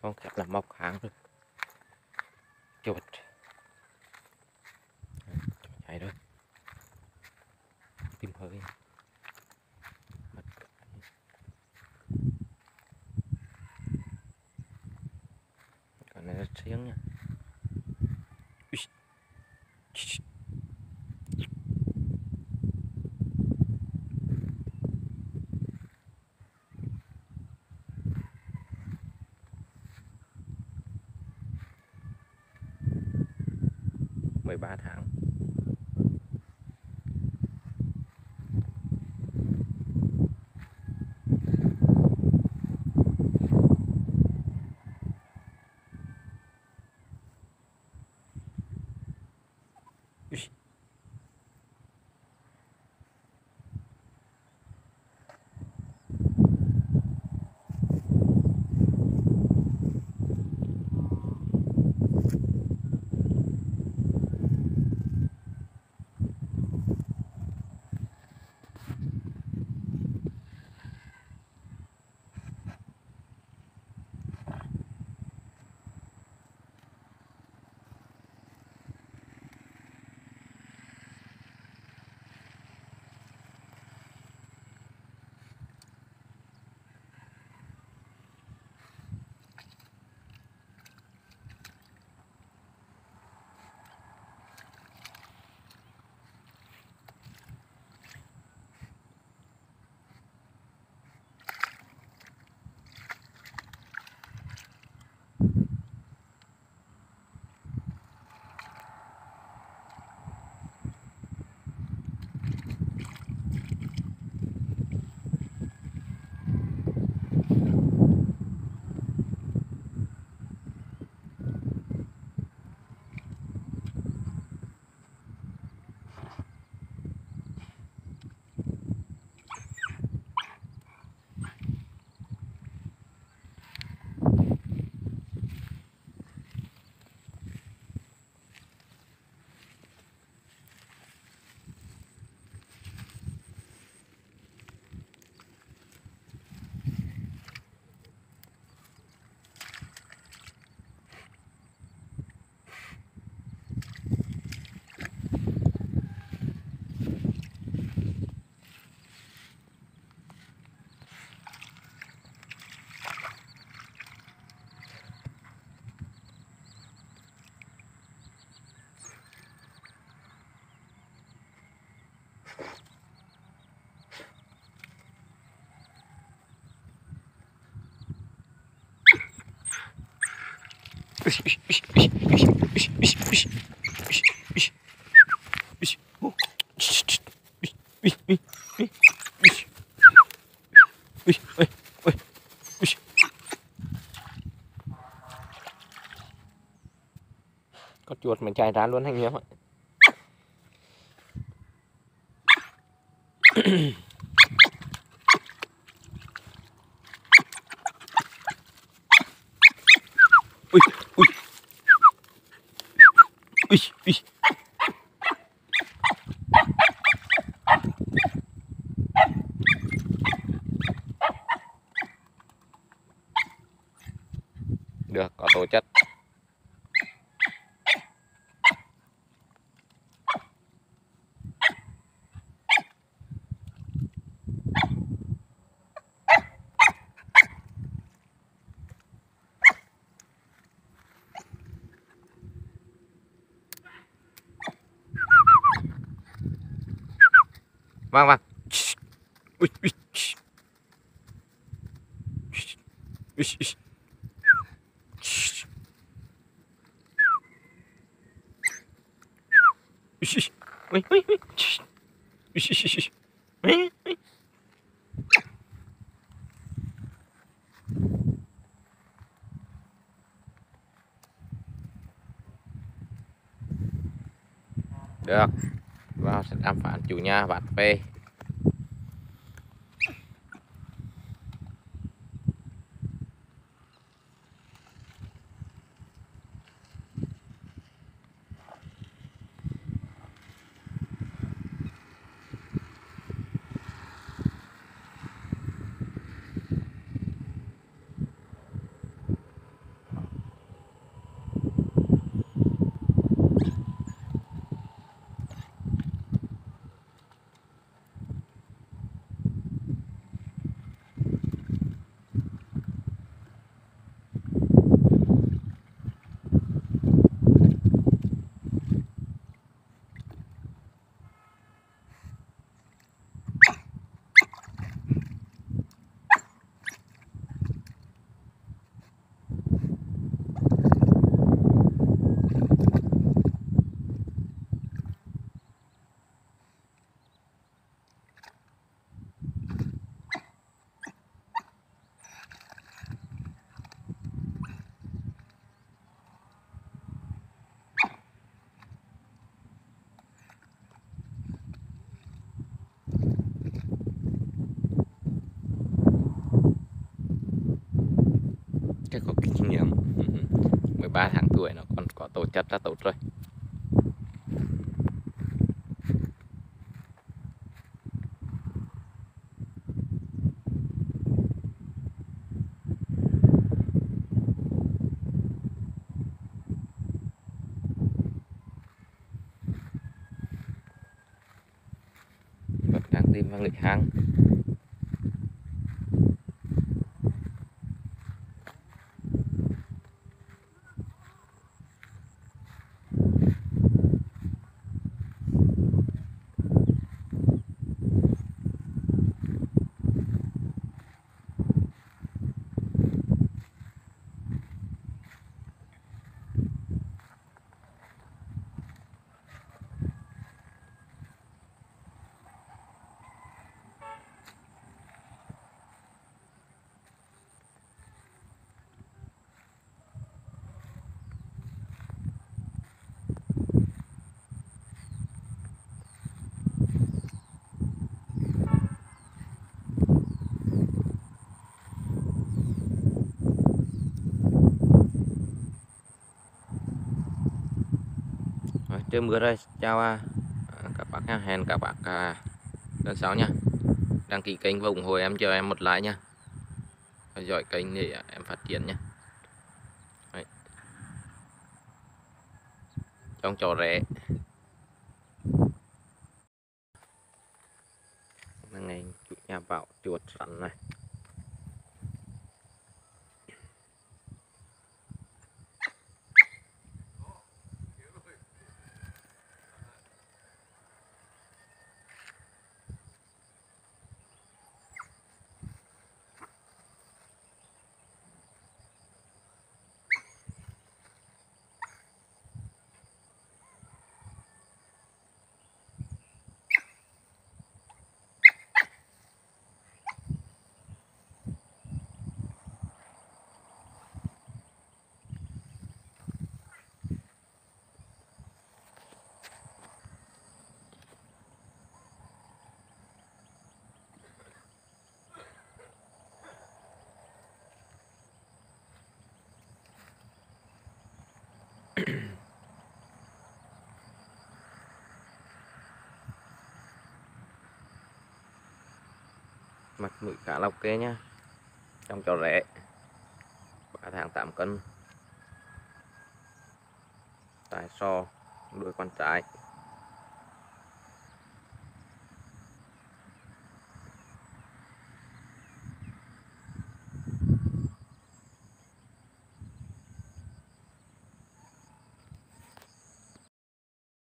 con khép là mọc hàng rồi chuột chạy rồi. Tìm hơi. Con này nó siêng nha 13 13 tháng con chuột mình chạy ra luôn anh em ạ. Được có tổ chất. Vâng vâng. Được. Vào sẽ đàm phán chủ nhà vạt về 3 tháng tuổi nó còn có tổ chất rất tốt rồi. Vẫn đang tìm vào lịch hàng. Trưa mưa rồi. Chào à. à, các bác nha. Hẹn các bác à, lần sau nha. Đăng ký kênh và ủng hộ em cho em một like nha. Theo dõi kênh để em phát triển nha. Đấy. trong trò rẻ ngày chủ nhà bảo chuột sẵn này. Mặt mũi cá lóc kia nhá trong trò rẻ. 3 tháng 8 cân. Tại so, đuôi con trái